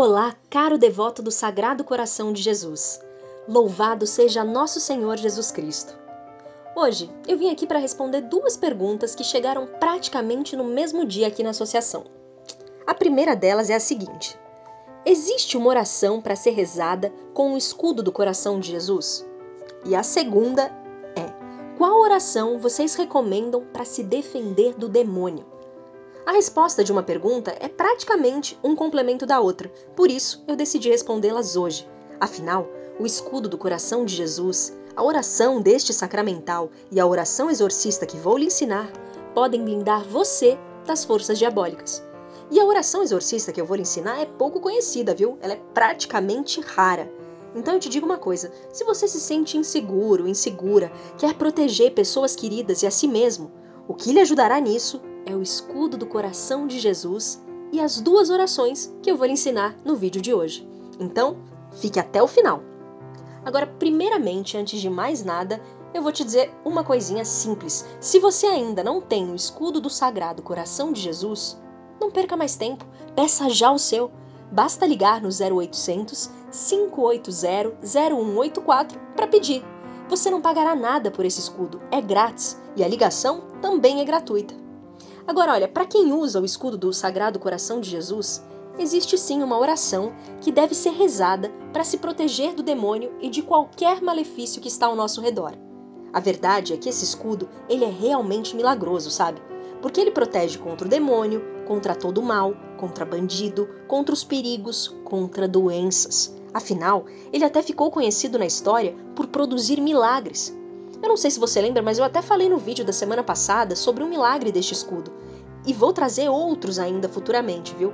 Olá, caro devoto do Sagrado Coração de Jesus. Louvado seja nosso Senhor Jesus Cristo. Hoje eu vim aqui para responder duas perguntas que chegaram praticamente no mesmo dia aqui na associação. A primeira delas é a seguinte: Existe uma oração para ser rezada com o escudo do coração de Jesus? E a segunda é: Qual oração vocês recomendam para se defender do demônio? A resposta de uma pergunta é praticamente um complemento da outra, por isso eu decidi respondê-las hoje. Afinal, o escudo do coração de Jesus, a oração deste sacramental e a oração exorcista que vou lhe ensinar podem blindar você das forças diabólicas. E a oração exorcista que eu vou lhe ensinar é pouco conhecida, viu? Ela é praticamente rara. Então eu te digo uma coisa: se você se sente inseguro, insegura, quer proteger pessoas queridas e a si mesmo, o que lhe ajudará nisso é o escudo do coração de Jesus e as duas orações que eu vou lhe ensinar no vídeo de hoje. Então, fique até o final. Agora, primeiramente, antes de mais nada, eu vou te dizer uma coisinha simples. Se você ainda não tem o escudo do Sagrado Coração de Jesus, não perca mais tempo, peça já o seu. Basta ligar no 0800 580 0184 para pedir. Você não pagará nada por esse escudo, é grátis e a ligação também é gratuita. Agora, olha, para quem usa o escudo do Sagrado Coração de Jesus, existe sim uma oração que deve ser rezada para se proteger do demônio e de qualquer malefício que está ao nosso redor. A verdade é que esse escudo, ele é realmente milagroso, sabe? Porque ele protege contra o demônio, contra todo o mal, contra bandido, contra os perigos, contra doenças. Afinal, ele até ficou conhecido na história por produzir milagres. Eu não sei se você lembra, mas eu até falei no vídeo da semana passada sobre um milagre deste escudo. E vou trazer outros ainda futuramente, viu?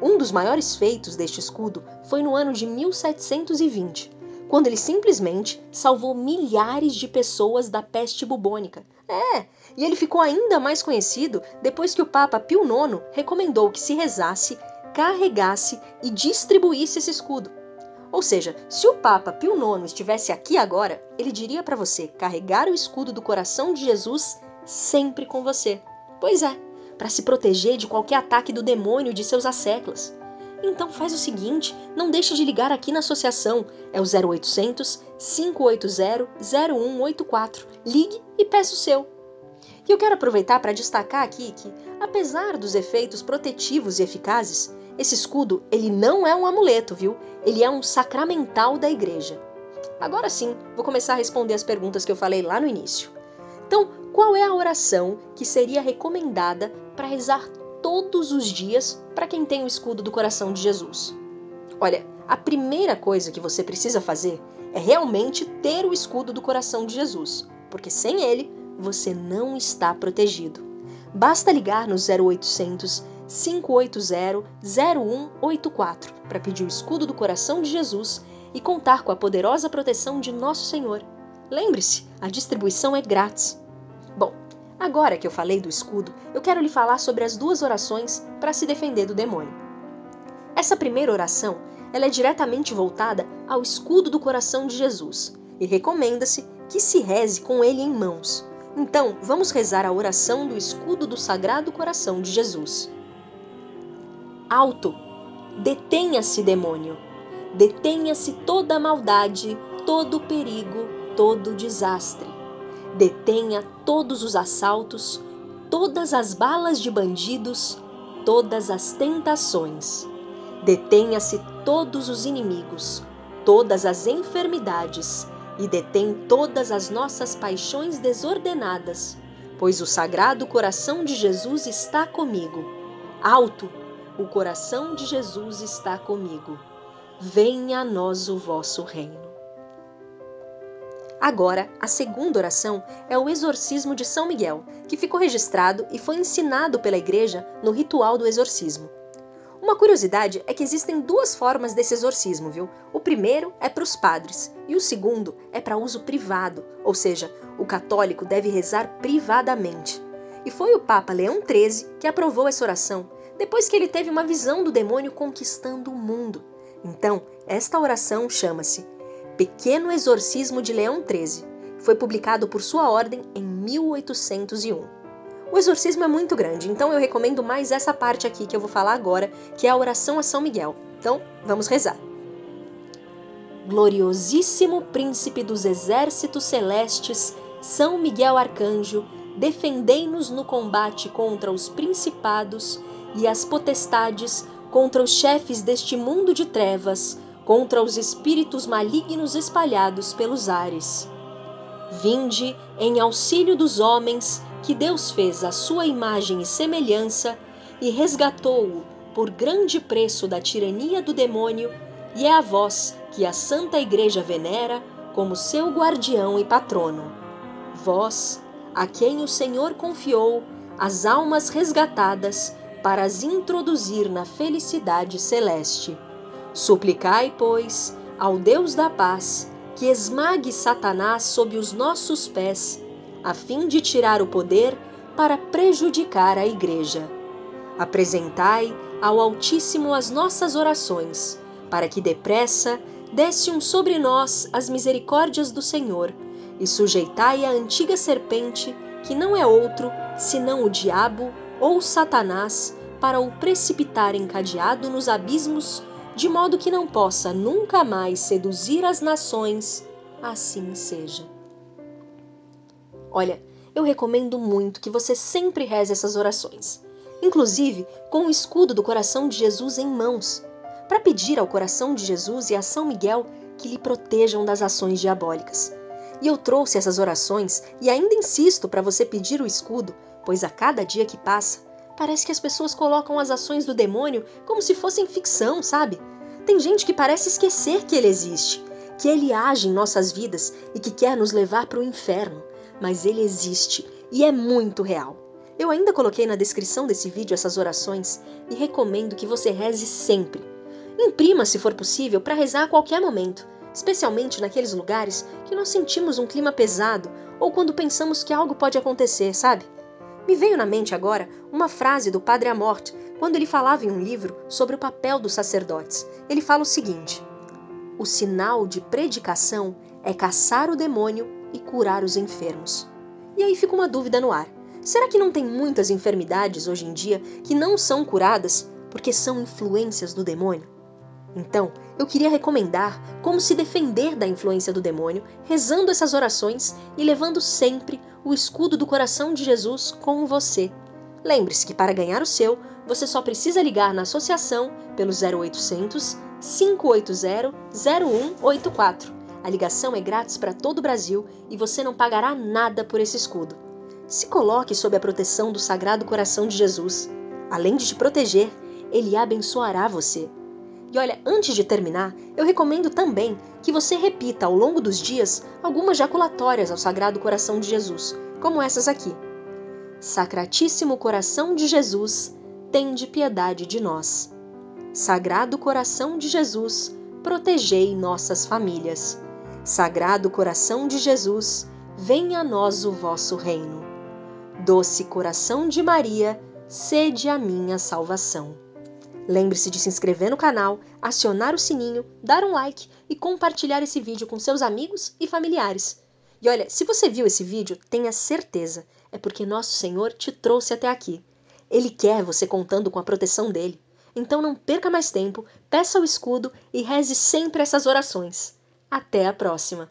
Um dos maiores feitos deste escudo foi no ano de 1720, quando ele simplesmente salvou milhares de pessoas da peste bubônica. É, e ele ficou ainda mais conhecido depois que o Papa Pio IX recomendou que se rezasse, carregasse e distribuísse esse escudo. Ou seja, se o Papa Pio IX estivesse aqui agora, ele diria para você carregar o escudo do coração de Jesus sempre com você. Pois é, para se proteger de qualquer ataque do demônio de seus asseclas. Então faz o seguinte, não deixe de ligar aqui na associação, é o 0800 580 0184. Ligue e peça o seu. E eu quero aproveitar para destacar aqui que, apesar dos efeitos protetivos e eficazes, esse escudo, ele não é um amuleto, viu? Ele é um sacramental da igreja. Agora sim, vou começar a responder as perguntas que eu falei lá no início. Então, qual é a oração que seria recomendada para rezar todos os dias para quem tem o escudo do coração de Jesus? Olha, a primeira coisa que você precisa fazer é realmente ter o escudo do coração de Jesus, porque sem ele você não está protegido. Basta ligar no 0800 580-0184 para pedir o escudo do coração de Jesus e contar com a poderosa proteção de Nosso Senhor. Lembre-se, a distribuição é grátis. Bom, agora que eu falei do escudo, eu quero lhe falar sobre as duas orações para se defender do demônio. Essa primeira oração ela é diretamente voltada ao escudo do coração de Jesus e recomenda-se que se reze com ele em mãos. Então, vamos rezar a oração do escudo do Sagrado Coração de Jesus. Alto! Detenha-se, demônio! Detenha-se toda maldade, todo perigo, todo desastre. Detenha todos os assaltos, todas as balas de bandidos, todas as tentações. Detenha-se todos os inimigos, todas as enfermidades, e detém todas as nossas paixões desordenadas, pois o Sagrado Coração de Jesus está comigo. Alto! O coração de Jesus está comigo. Venha a nós o vosso reino. Agora, a segunda oração é o exorcismo de São Miguel, que ficou registrado e foi ensinado pela Igreja no ritual do exorcismo. Uma curiosidade é que existem duas formas desse exorcismo, viu? O primeiro é para os padres e o segundo é para uso privado, ou seja, o católico deve rezar privadamente. E foi o Papa Leão XIII que aprovou essa oração depois que ele teve uma visão do demônio conquistando o mundo. Então, esta oração chama-se Pequeno Exorcismo de Leão XIII. Foi publicado por sua ordem em 1801. O exorcismo é muito grande, então eu recomendo mais essa parte aqui que eu vou falar agora, que é a oração a São Miguel. Então, vamos rezar. Gloriosíssimo príncipe dos exércitos celestes, São Miguel Arcanjo, defendei-nos no combate contra os principados e as potestades, contra os chefes deste mundo de trevas, contra os espíritos malignos espalhados pelos ares. Vinde em auxílio dos homens que Deus fez à sua imagem e semelhança e resgatou-o por grande preço da tirania do demônio, e é a vós que a Santa Igreja venera como seu guardião e patrono. Vós, a quem o Senhor confiou as almas resgatadas para as introduzir na felicidade celeste. Suplicai, pois, ao Deus da paz que esmague Satanás sob os nossos pés, a fim de tirar o poder para prejudicar a Igreja. Apresentai ao Altíssimo as nossas orações, para que depressa desce um sobre nós as misericórdias do Senhor, e sujeitai a antiga serpente, que não é outro senão o diabo ou Satanás, para o precipitar encadeado nos abismos, de modo que não possa nunca mais seduzir as nações, assim seja. Olha, eu recomendo muito que você sempre reze essas orações inclusive com o escudo do coração de Jesus em mãos, para pedir ao coração de Jesus e a São Miguel que lhe protejam das ações diabólicas. E eu trouxe essas orações e ainda insisto para você pedir o escudo, pois a cada dia que passa, parece que as pessoas colocam as ações do demônio como se fossem ficção, sabe? Tem gente que parece esquecer que ele existe, que ele age em nossas vidas e que quer nos levar para o inferno, mas ele existe e é muito real. Eu ainda coloquei na descrição desse vídeo essas orações e recomendo que você reze sempre. Imprima se for possível para rezar a qualquer momento, especialmente naqueles lugares que nós sentimos um clima pesado ou quando pensamos que algo pode acontecer, sabe? Me veio na mente agora uma frase do Padre Amort quando ele falava em um livro sobre o papel dos sacerdotes. Ele fala o seguinte: O sinal de predicação é caçar o demônio e curar os enfermos. E aí fica uma dúvida no ar. Será que não tem muitas enfermidades hoje em dia que não são curadas porque são influências do demônio? Então, eu queria recomendar como se defender da influência do demônio, rezando essas orações e levando sempre o escudo do coração de Jesus com você. Lembre-se que para ganhar o seu, você só precisa ligar na associação pelo 0800 580 0184. A ligação é grátis para todo o Brasil e você não pagará nada por esse escudo. Se coloque sob a proteção do Sagrado Coração de Jesus. Além de te proteger, ele abençoará você. E olha, antes de terminar, eu recomendo também que você repita ao longo dos dias algumas jaculatórias ao Sagrado Coração de Jesus, como essas aqui. Sacratíssimo Coração de Jesus, tende piedade de nós. Sagrado Coração de Jesus, protegei nossas famílias. Sagrado Coração de Jesus, venha a nós o vosso reino. Doce coração de Maria, sede a minha salvação. Lembre-se de se inscrever no canal, acionar o sininho, dar um like e compartilhar esse vídeo com seus amigos e familiares. E olha, se você viu esse vídeo, tenha certeza, é porque nosso Senhor te trouxe até aqui. Ele quer você contando com a proteção dele. Então não perca mais tempo, peça o escudo e reze sempre essas orações. Até a próxima!